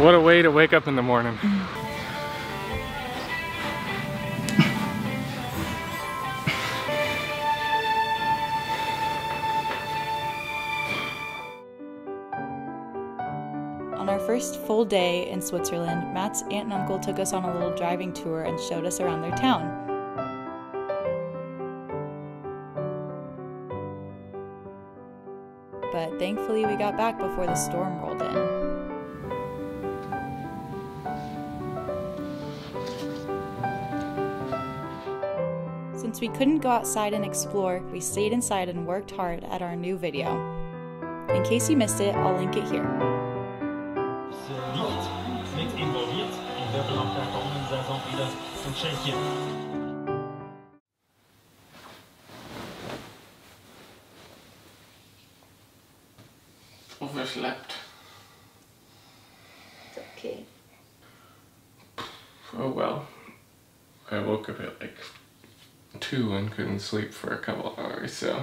What a way to wake up in the morning. On our first full day in Switzerland, Matt's aunt and uncle took us on a little driving tour and showed us around their town. But thankfully, we got back before the storm rolled in. Since we couldn't go outside and explore, we stayed inside and worked hard at our new video. In case you missed it, I'll link it here. Licht mit involviert en we hebben elkaar komende seizoen wieder in Tschechien. Overslept. It's okay. Oh well. I woke up at like 2 and couldn't sleep for a couple hours, so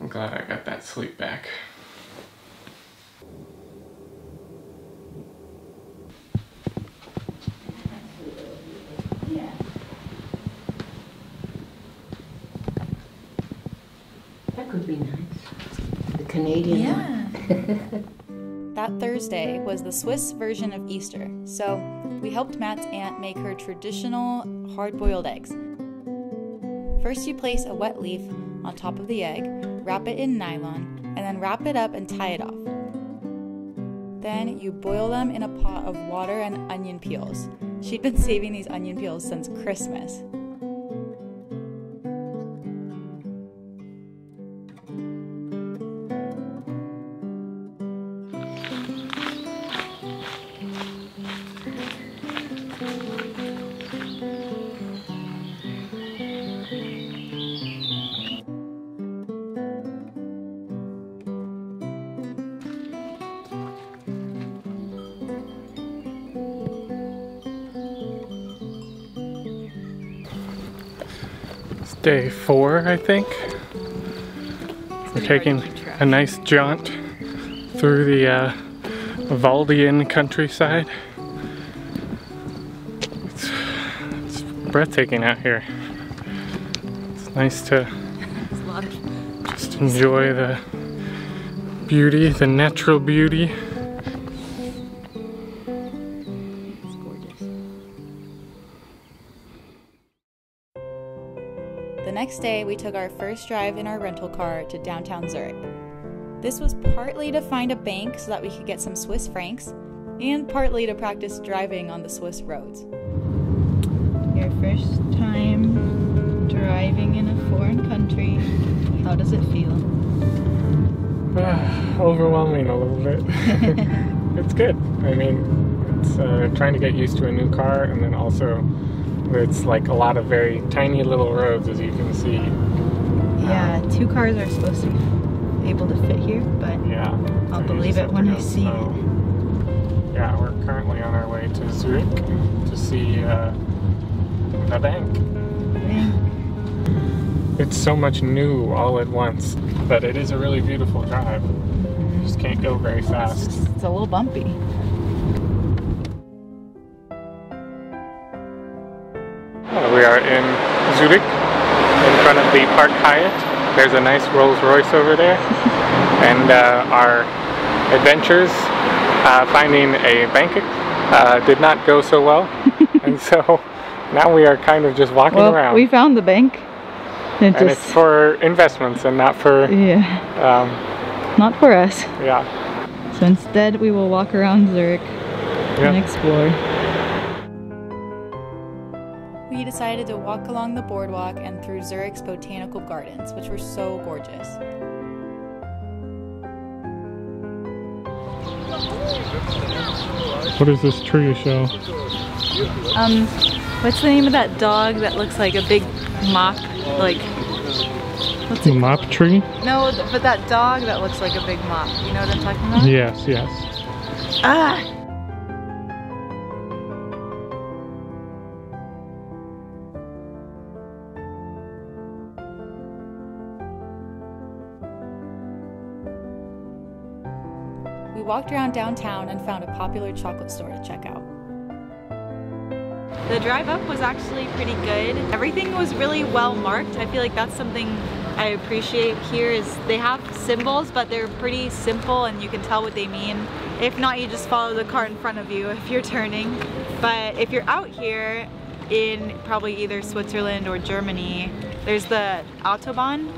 I'm glad I got that sleep back. That could be nice. The Canadian one. That Thursday was the Swiss version of Easter, so we helped Matt's aunt make her traditional hard boiled eggs. First, you place a wet leaf on top of the egg, wrap it in nylon, and then wrap it up and tie it off. Then you boil them in a pot of water and onion peels. She'd been saving these onion peels since Christmas. Day four, I think. We're taking a nice jaunt through the uh, Valdian countryside. It's, it's breathtaking out here. It's nice to just enjoy the beauty, the natural beauty. Day, we took our first drive in our rental car to downtown Zurich. This was partly to find a bank so that we could get some Swiss francs, and partly to practice driving on the Swiss roads. Your first time driving in a foreign country, how does it feel? Overwhelming a little bit. it's good. I mean, it's uh, trying to get used to a new car, and then also it's like a lot of very tiny little roads, as you can see. Yeah, two cars are supposed to be able to fit here, but Yeah. I'll so believe it when I see slow. Yeah, we're currently on our way to Zurich to see uh, the bank. It's so much new all at once, but it is a really beautiful drive. You just can't go very it's, fast. just, it's a little bumpy. Are in Zurich, in front of the Park Hyatt. There's a nice Rolls Royce over there, and uh, our adventures uh, finding a bank uh, did not go so well, and so now we are kind of just walking Well, around. we found the bank. It and it's for investments and not for, yeah, um, not for us. yeah. So instead, we will walk around Zurich and explore. We decided to walk along the boardwalk and through Zurich's botanical gardens, which were so gorgeous. What is this tree show? Um, what's the name of that dog that looks like a big mop? Like, what's The it? mop tree? No, but that dog that looks like a big mop. You know what I'm talking about? Yes, yes. Ah! We walked around downtown and found a popular chocolate store to check out. The drive up was actually pretty good. Everything was really well marked. I feel like that's something I appreciate here is they have symbols but they're pretty simple and you can tell what they mean. If not you just follow the car in front of you if you're turning. But if you're out here in probably either Switzerland or Germany, there's the Autobahn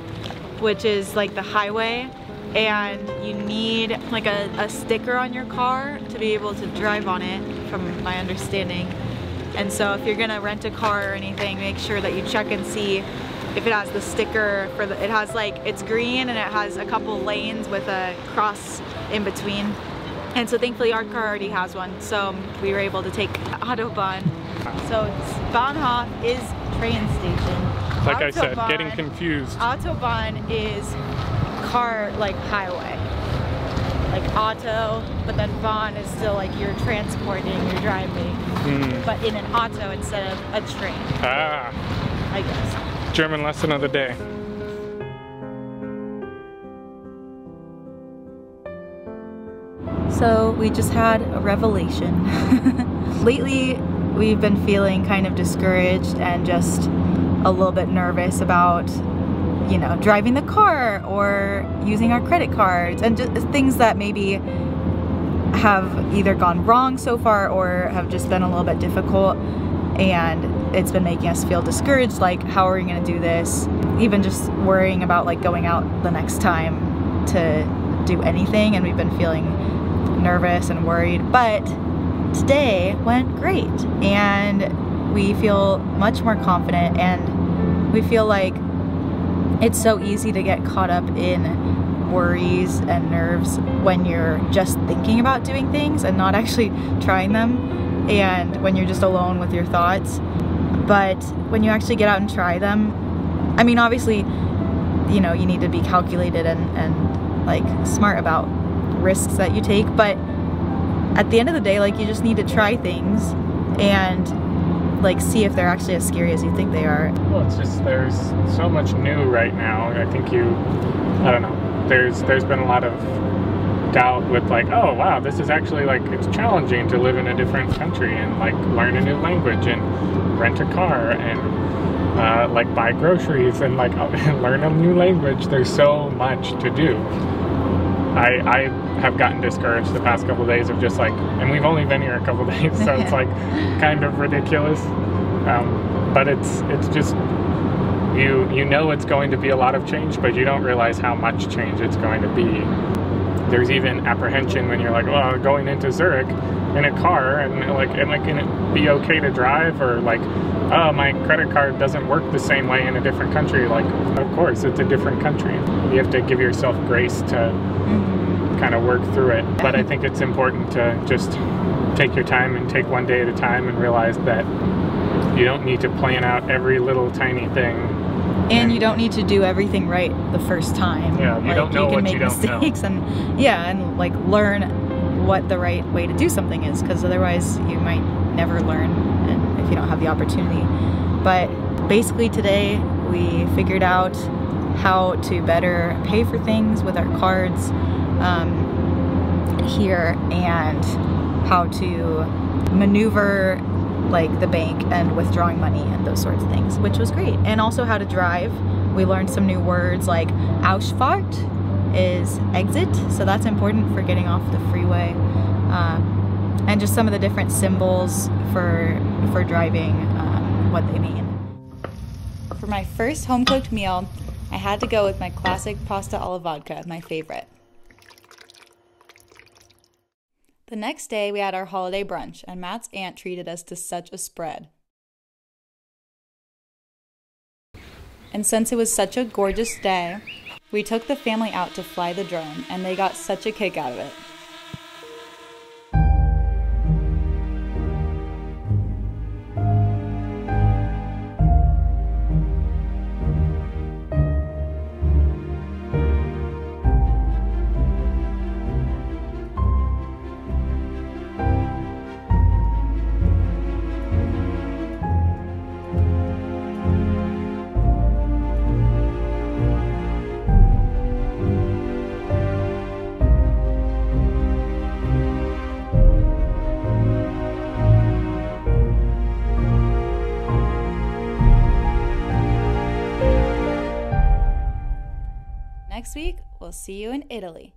which is like the highway and you need like a, a sticker on your car to be able to drive on it from my understanding. And so if you're gonna rent a car or anything, make sure that you check and see if it has the sticker for the, it has like, it's green and it has a couple lanes with a cross in between. And so thankfully our car already has one. So we were able to take Autobahn. So Bahnhof is train station. Like I said, getting confused. Autobahn is car, like highway. Like auto, but then Bahn is still like you're transporting, you're driving. Hmm. But in an auto instead of a train, Ah, I guess. German lesson of the day. So we just had a revelation. Lately, we've been feeling kind of discouraged and just a little bit nervous about, you know, driving the car or using our credit cards and just things that maybe have either gone wrong so far or have just been a little bit difficult. And it's been making us feel discouraged like how are we going to do this? Even just worrying about like going out the next time to do anything and we've been feeling nervous and worried. But today went great and we feel much more confident and we feel like it's so easy to get caught up in worries and nerves when you're just thinking about doing things and not actually trying them and when you're just alone with your thoughts. But when you actually get out and try them i mean obviously you know you need to be calculated and, and like smart about risks that you take but at the end of the day like you just need to try things and like see if they're actually as scary as you think they are Well, it's just there's so much new right now. I think you, I don't know. There's there's been a lot of doubt with like, oh wow, this is actually like it's challenging to live in a different country and like learn a new language and rent a car and uh, like buy groceries and like learn a new language. There's so much to do. I, I have gotten discouraged the past couple of days of just like, and we've only been here a couple of days, so it's like kind of ridiculous. Um, but it's it's just you you know it's going to be a lot of change, but you don't realize how much change it's going to be. There's even apprehension when you're like, well, going into Zurich in a car, and like, am I going to be okay to drive, or like, oh, my credit card doesn't work the same way in a different country. Like, of course, it's a different country. You have to give yourself grace to mm-hmm. kind of work through it. But I think it's important to just take your time and take one day at a time and realize that you don't need to plan out every little tiny thing. and you don't need to do everything right the first time. Yeah, you like, don't know you can what make you don't know. mistakes and yeah, and like learn what the right way to do something is because otherwise you might never learn and if you don't have the opportunity. But basically today we figured out how to better pay for things with our cards um, here and how to maneuver like the bank and withdrawing money and those sorts of things, which was great. And also how to drive. We learned some new words like Ausfahrt is exit, so that's important for getting off the freeway. Um, and just some of the different symbols for for driving, um, what they mean. For my first home cooked meal, I had to go with my classic pasta alla vodka, my favorite. The next day, we had our holiday brunch, and Matt's aunt treated us to such a spread. And since it was such a gorgeous day, we took the family out to fly the drone, and they got such a kick out of it. Next week, we'll see you in Italy.